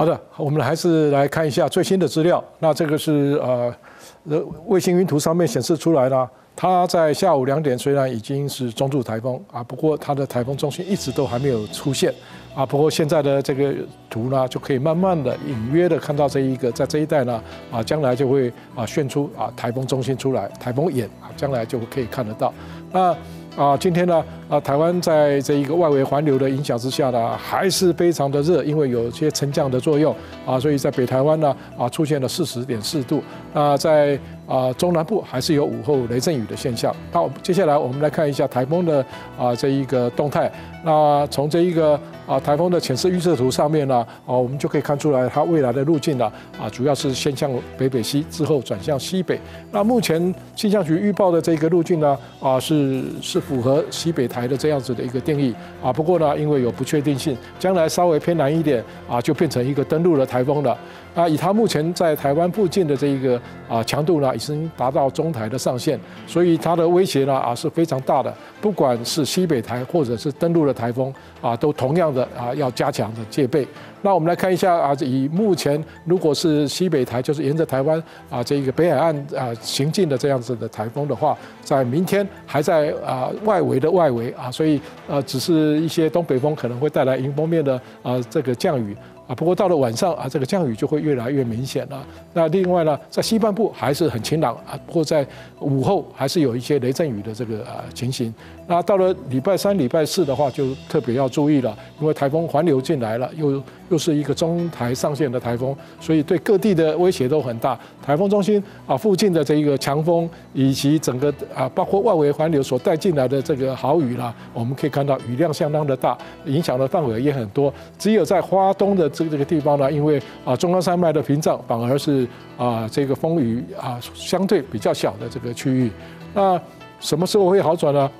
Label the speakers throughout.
Speaker 1: 好的，我们还是来看一下最新的资料。那这个是呃，卫星云图上面显示出来了，它在下午两点虽然已经是中度台风啊，不过它的台风中心一直都还没有出现啊。不过现在的这个图呢，就可以慢慢的隐约的看到这一个在这一带呢啊，将来就会啊炫出啊台风中心出来，台风眼啊，将来就可以看得到。那啊，今天呢，啊，台湾在这一个外围环流的影响之下呢，还是非常的热，因为有些沉降的作用啊，所以在北台湾呢，啊，出现了四十点四度。那在啊中南部还是有午后雷阵雨的现象。好，接下来我们来看一下台风的啊这一个动态。那从这一个啊台风的浅色预测图上面呢，啊，我们就可以看出来它未来的路径呢，啊，主要是先向北北西，之后转向西北。那目前气象局预报的这个路径呢，啊，是是。符合西北台的这样子的一个定义啊，不过呢，因为有不确定性，将来稍微偏南一点啊，就变成一个登陆的台风了。啊，以它目前在台湾附近的这一个啊强度呢，已经达到中台的上限，所以它的威胁呢啊是非常大的。不管是西北台或者是登陆的台风啊，都同样的啊要加强的戒备。那我们来看一下啊，以目前如果是西北台，就是沿着台湾啊这个北海岸啊行进的这样子的台风的话，在明天还在啊外围的外围啊，所以呃只是一些东北风可能会带来迎风面的啊这个降雨。啊，不过到了晚上啊，这个降雨就会越来越明显了。那另外呢，在西半部还是很晴朗啊，不过在午后还是有一些雷阵雨的这个啊情形。那到了礼拜三、礼拜四的话，就特别要注意了，因为台风环流进来了，又。又是一个中台上线的台风，所以对各地的威胁都很大。台风中心啊附近的这一个强风，以及整个啊包括外围环流所带进来的这个豪雨啦，我们可以看到雨量相当的大，影响的范围也很多。只有在花东的这个这个地方呢，因为啊中央山脉的屏障，反而是啊这个风雨啊相对比较小的这个区域。那什么时候会好转呢？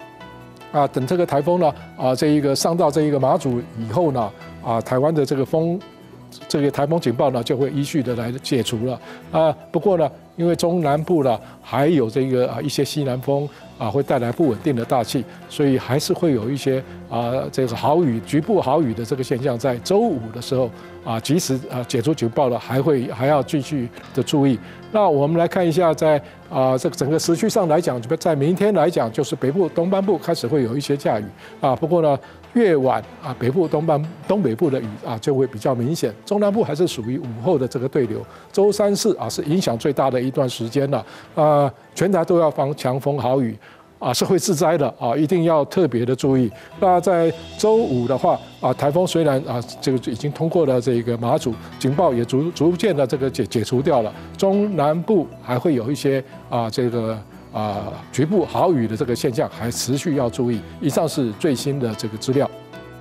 Speaker 1: 啊，等这个台风呢啊这一个上到这一个马祖以后呢？啊，台湾的这个风，这个台风警报呢，就会依序的来解除了啊。不过呢，因为中南部呢还有这个啊一些西南风啊，会带来不稳定的大气，所以还是会有一些啊这个好雨、局部好雨的这个现象，在周五的时候啊，即使啊解除警报了，还会还要继续的注意。那我们来看一下，在啊这个整个时区上来讲，在明天来讲，就是北部东半部开始会有一些降雨啊。不过呢。越晚啊，北部东半、东北部的雨啊就会比较明显，中南部还是属于午后的这个对流。周三四啊是影响最大的一段时间了，啊，全台都要防强风豪雨，啊是会致灾的啊，一定要特别的注意。那在周五的话啊，台风虽然啊这个已经通过了这个马祖警报，也逐逐渐的这个解解除掉了，中南部还会有一些啊这个。啊，局部豪雨的这个现象还持续要注意。以上是最新的这个资料。